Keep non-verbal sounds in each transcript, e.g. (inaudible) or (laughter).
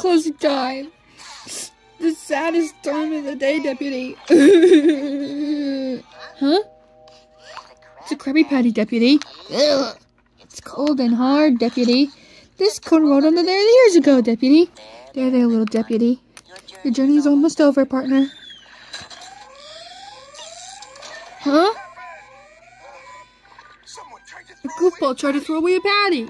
Closing time. The saddest time of the day, Deputy. (laughs) huh? It's a Krabby Patty, Deputy. It's cold and hard, Deputy. This cone rolled under there years ago, Deputy. There, there, little Deputy. Your journey's almost over, partner. Huh? A goofball tried to throw away a patty.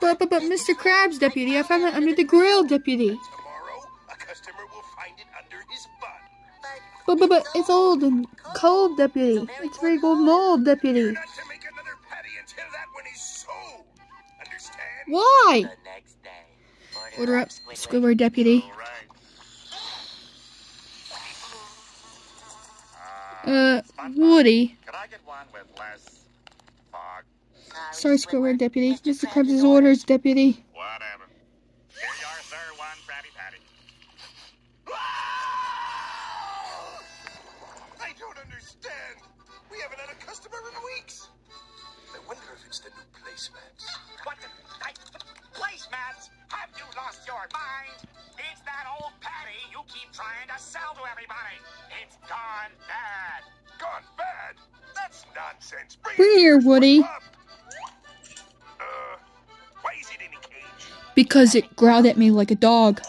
But, but, but, Mr. Krabs, Deputy, I found it under the grill, Deputy. Tomorrow, a customer will find it under his bun. But, but, but, it's old and cold, Deputy. It's very old and old, Deputy. Why? Order up, Squidward, Deputy. Uh, Woody. Could I get one with less fog? Sorry, Squidward, Deputy. Mr. Krabs' orders, Deputy. Whatever. Here you are, sir. One Krabby Patty. I don't understand. We haven't had a customer in weeks. I wonder if it's the new placemats. What the? I, placemats? Have you lost your mind? It's that old patty you keep trying to sell to everybody. It's gone bad. Gone bad? That's nonsense. Bring, Bring it here, Woody. up. Because it growled at me like a dog.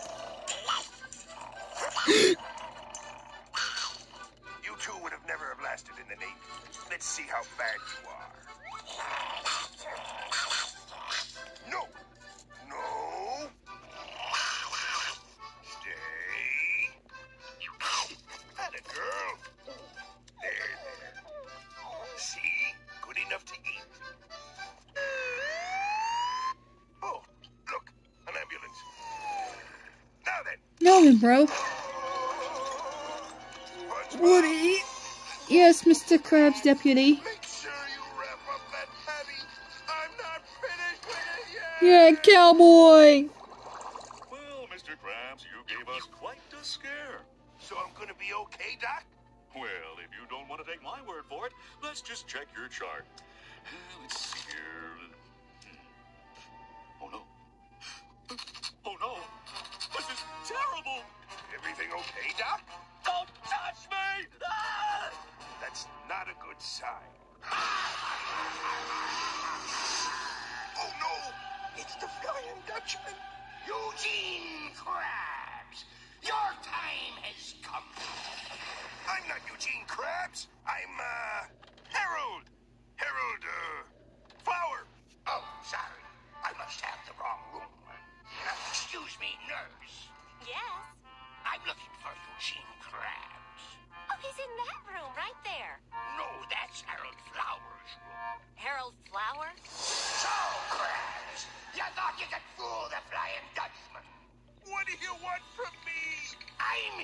No, bro. Woody. Yes, Mr. Krabs, Deputy. Sure you wrap up that patty. I'm not finished with it yet. Yeah, cowboy. Well, Mr. Krabs, you gave us quite a scare. So I'm gonna be okay, Doc? Well, if you don't want to take my word for it, let's just check your chart. Uh, Let's see here. Hmm. Oh no. Oh no. Terrible. Everything okay, Doc? Don't touch me! Ah! That's not a good sign. (laughs) Oh no! It's the Flying Dutchman! Eugene Krabs! Your time has come! I'm not Eugene Krabs! I'm, uh,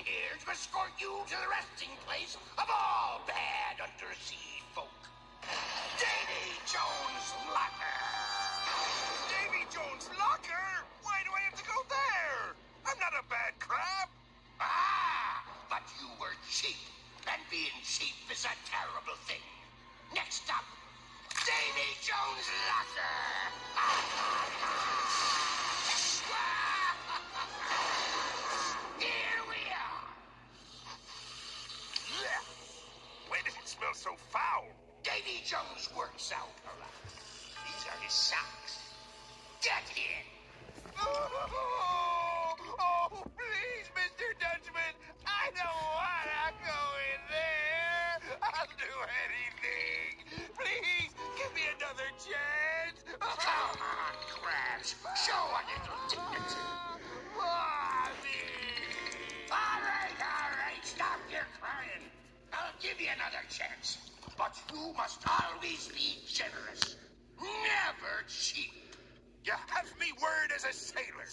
here to escort you to the resting place of all bad undersea folk. Davy Jones' Locker. Davy Jones' Locker? Why do I have to go there? I'm not a bad crab. Ah, but you were cheap, and being cheap is a terrible thing. Next up, Davy Jones' Locker. (laughs) so foul? Davy Jones works out a lot. These are his socks. Chance. But you must always be generous. Never cheap. You have me word as a sailor.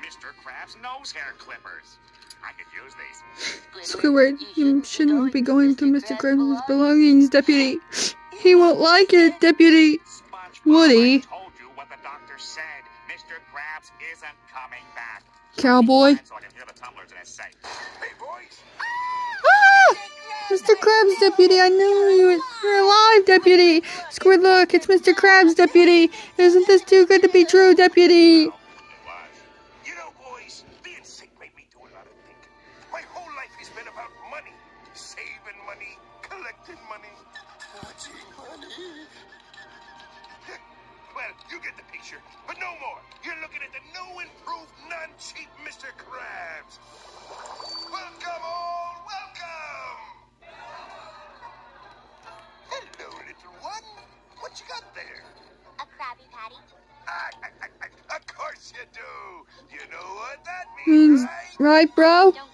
Mr. Krabs knows hair clippers. I could use these. Squidward, you shouldn't be going through Mr. Krabs' belongings, Deputy. He won't like it, Deputy. Woody. Boys. Ah! Mr. Krabs, deputy, I knew you. You're alive, deputy. Squid, look, it's Mr. Krabs, deputy. Isn't this too good to be true, deputy? You know, boys, being sick made me do a lot of thinking. My whole life has been about money. Saving money, collecting money, money. Well, you get the picture, but no more. You're looking at the new improved, non-cheap Mr. Krabs. Welcome all, welcome! Hello, little one. What you got there? A Krabby Patty. Ah, of course you do. You know what that Means, means, right? right, bro? Don't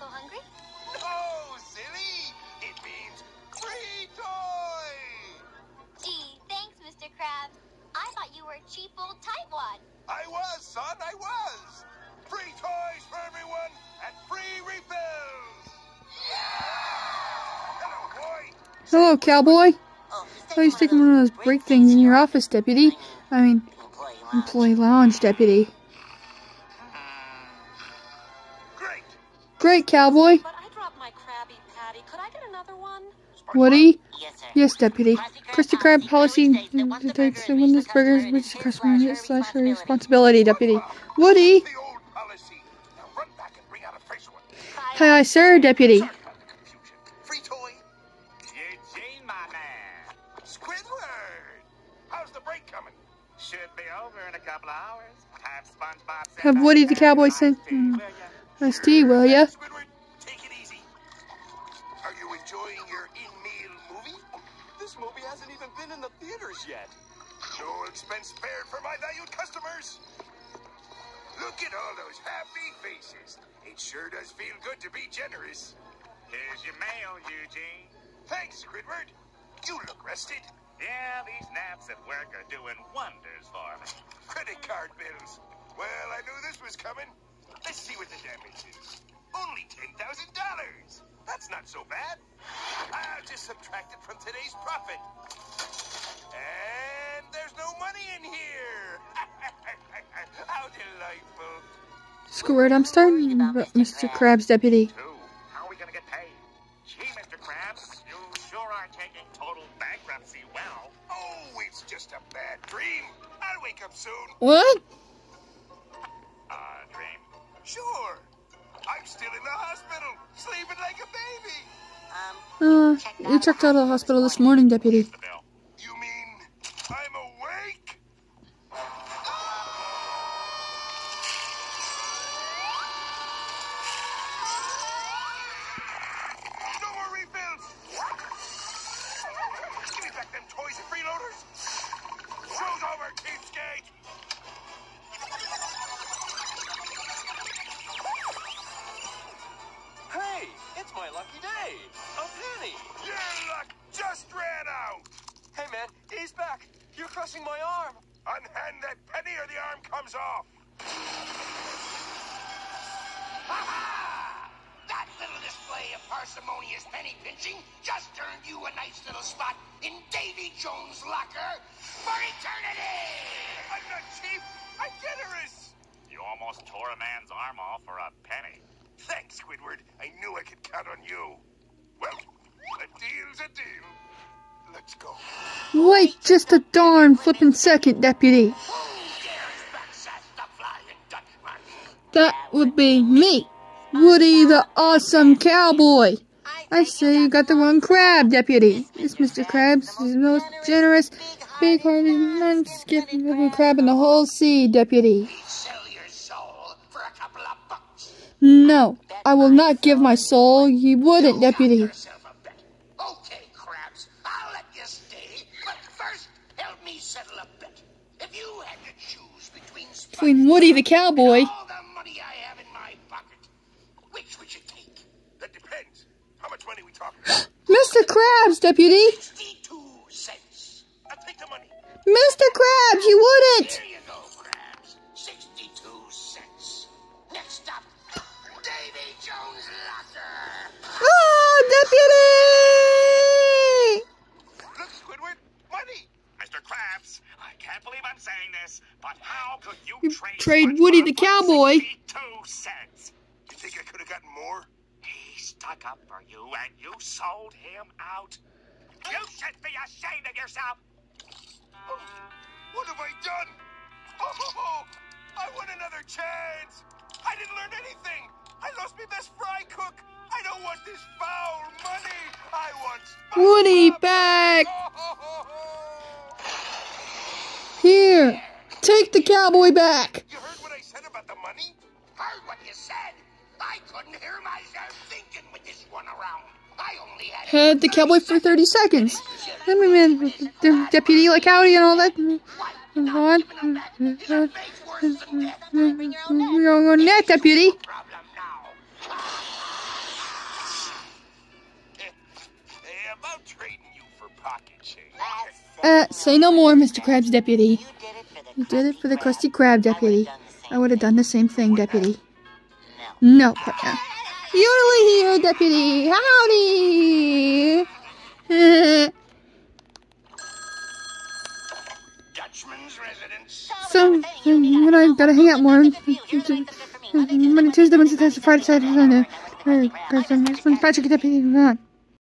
son, I was. Free toys for everyone and free refills. Hello, boy. Hello, cowboy. Oh, Oh, he's taking one of those break things in your office, deputy. I mean, employee lounge, deputy. Great. Great, cowboy. Woody? Yes, sir. Yes, deputy. Krusty Krab policy states the dictates that burger when this burger the is customer, reached it the is it's slash her responsibility. responsibility, deputy. Woody? The old policy. Now run back and bring out a fresh one. Hi, sir, deputy. Sorry about the confusion. Free toy. Eugene, my man. Squidward. How's the break coming? Should be over in a couple hours. Have SpongeBob send Have out Woody the the cowboy iced send tea, mm, will ya? will ya? Enjoying your in-meal movie? This movie hasn't even been in the theaters yet. No expense spared for my valued customers. Look at all those happy faces. It sure does feel good to be generous. Here's your mail, Eugene. Thanks, Squidward. You look rested. Yeah, these naps at work are doing wonders for me. Credit card bills. Well, I knew this was coming. Let's see what the damage is. Only $10,000. That's not so bad. I'll just subtract it from today's profit. And there's no money in here. (laughs) How delightful. Squidward, I'm starting about Mr. Krabs, deputy. How are we gonna get paid? Gee, Mr. Krabs, you sure are taking total bankruptcy well. Oh, it's just a bad dream. I'll wake up soon. What? Uh, dream. Sure. I'm still in the hospital, sleeping like a baby. Um, Uh, you checked out of the hospital this morning, deputy. That little display of parsimonious penny pinching just earned you a nice little spot in Davy Jones' locker for eternity! I'm not cheap, I'm generous! You almost tore a man's arm off for a penny. Thanks, Squidward. I knew I could count on you. Well, a deal's a deal. Let's go. Wait just a darn flippin' second, deputy. Would be me, Woody the awesome cowboy. I say you got the wrong crab, deputy. This Mr. Krabs is the most generous, big-hearted, non-skipping living crab in the whole sea, deputy. Sell your soul for a couple of bucks. No, I will not give my soul. You wouldn't, deputy. Yourself a bet. Okay, Krabs, I'll let you stay, but first, help me settle a bet. If you had to choose between Between Woody the cowboy. all the money I have in my pocket, which would you take? That depends. How much money we talking? Mr. Deputy. Fifty-two cents. I'll take the money. Mr. Krabs, you wouldn't. Here you go, Krabs. Sixty-two cents. Next up, Davy Jones' locker. Oh, deputy! Look, Squidward, money. Mr. Krabs, I can't believe I'm saying this, but how could you, You trade trade Woody the cowboy. 62 cents? You think I could have gotten more? He stuck up for you and you sold him out? You should be ashamed of yourself. Oh, what have I done? Oh, I want another chance. I didn't learn anything. I lost my best fry cook. I don't want this foul money. I want Woody SpongeBob. back! Oh, Here! Take the cowboy back! I couldn't hear myself thinking with this one around. I only had Had the cowboy for 30 seconds. I mean, man, the deputy like howdy and all that. What? You're on that, deputy. problem now. Hey, about trading you for pocket change. Uh, say no more, Mr. Krabs deputy. You did it for the You did it for the Krusty Krusty deputy. I would have done the same thing, deputy. No, partner. Yodeling here, deputy. Howdy. Dutchman's residence. so, um, when I gotta hang out more. Monday, Tuesday, Wednesday, Thursday, Friday, Saturday, Sunday. Because I'm Patrick deputy.